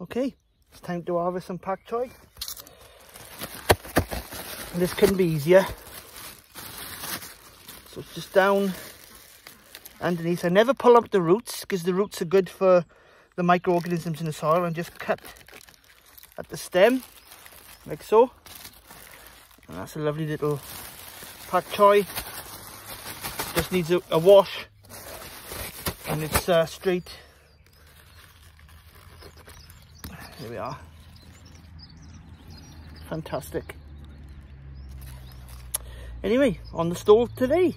Okay, it's time to harvest some pak choi. And this couldn't be easier. So it's just down underneath. I never pull up the roots because the roots are good for the microorganisms in the soil and just cut at the stem like so. And that's a lovely little pak choi. Just needs a, a wash and it's uh, straight. Here we are. Fantastic. Anyway, on the stove today.